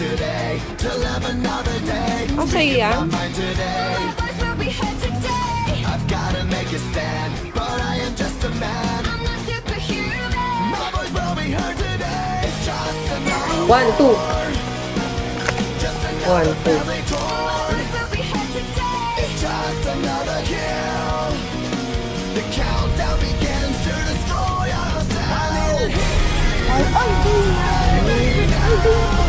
today to love another day. I'll tell you, yeah. I've gotta make a stand, but I am just a man. I'm not superhuman. My voice will be heard today. It's just another one, two. Just another one, two.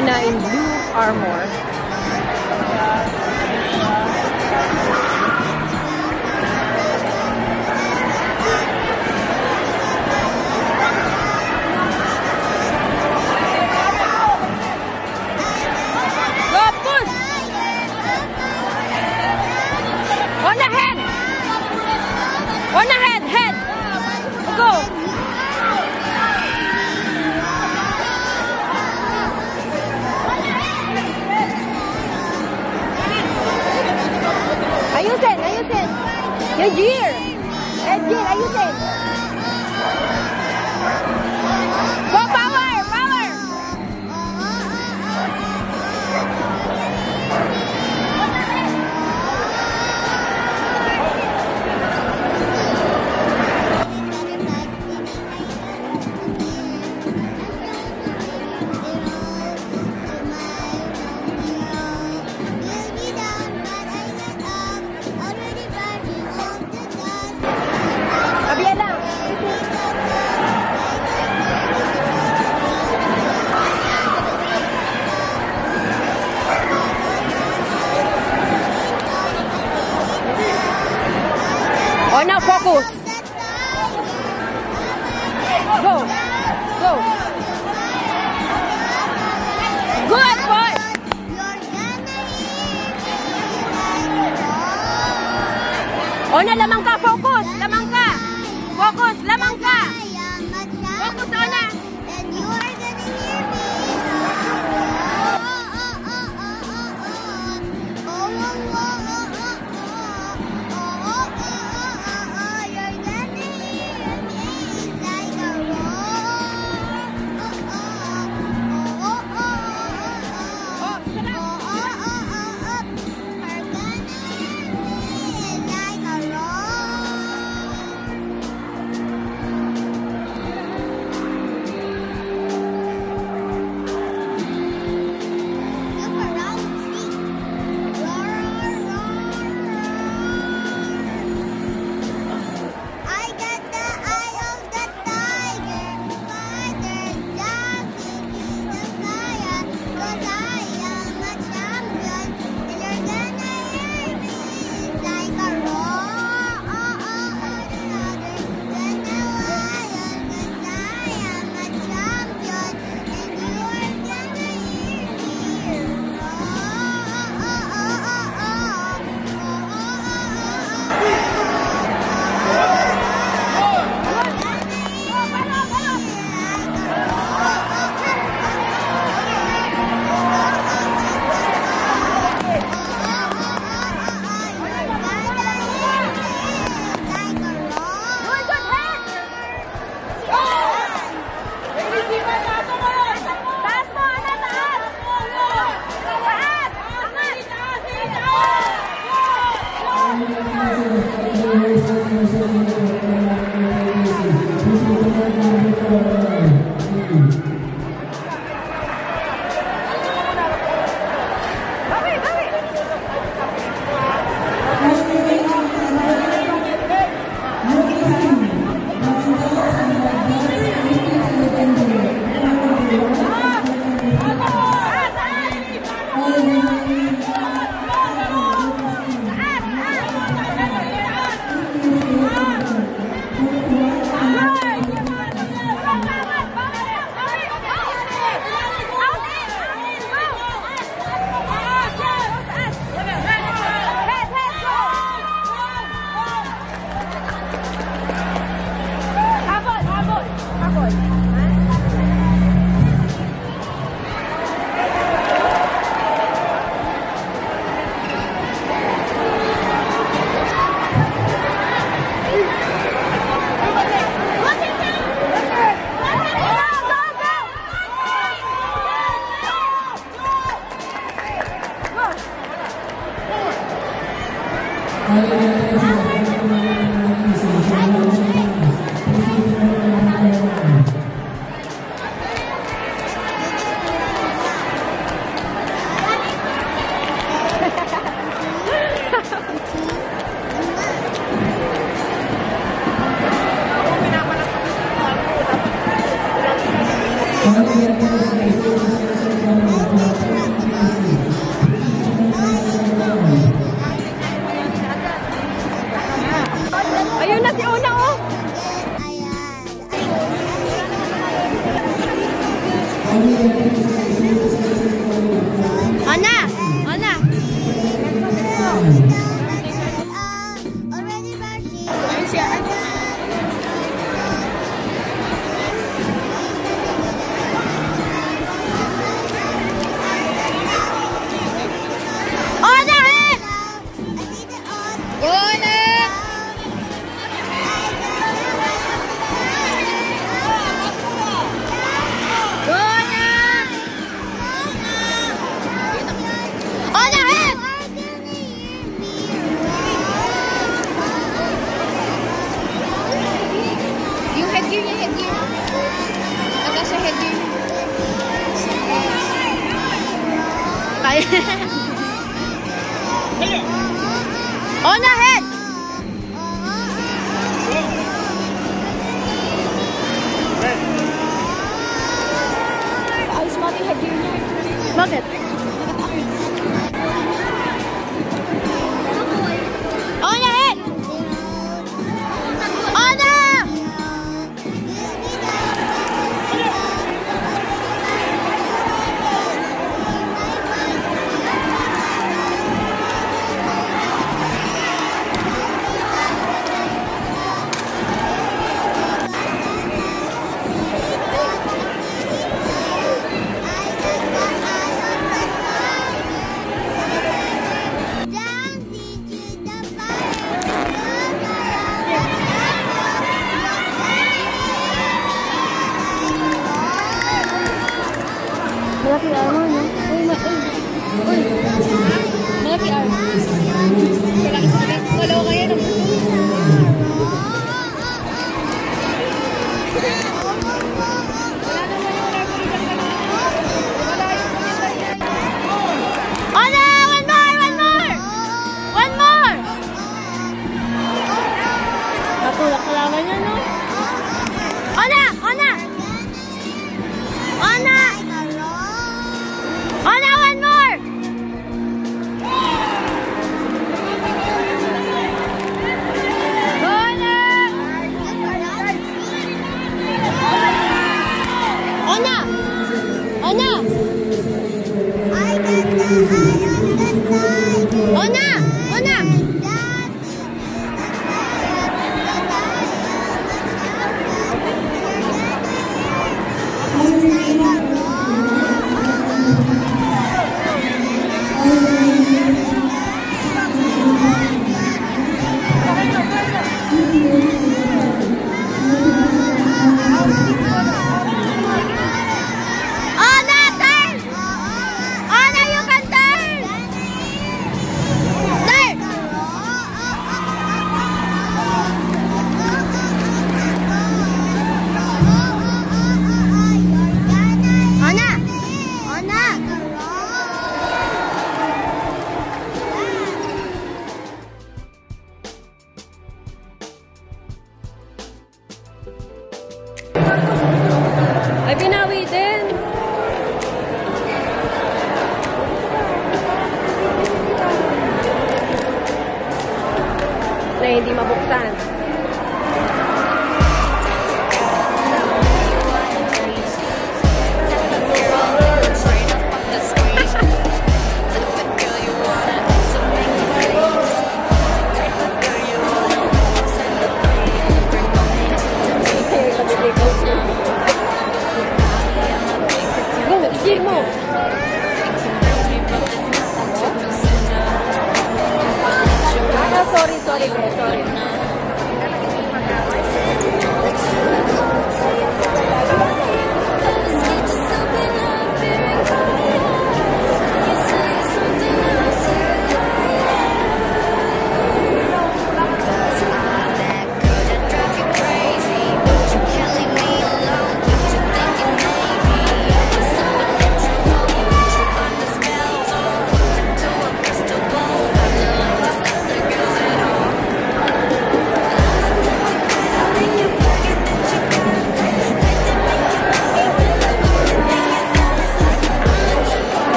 Ona in blue armor. Gracias. Love it.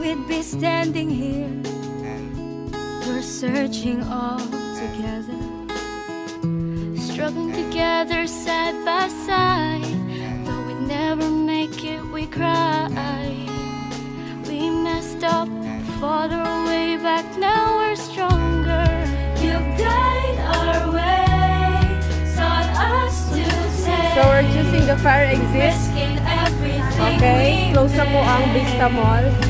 we'd be standing here. We're searching all together, struggling together side by side. Though we never make it, we cry. We messed up, fought our way back, now we're stronger. You've guided our way, taught us to take. So we're choosing the fire exit. Okay, close na po ang Vista Mall.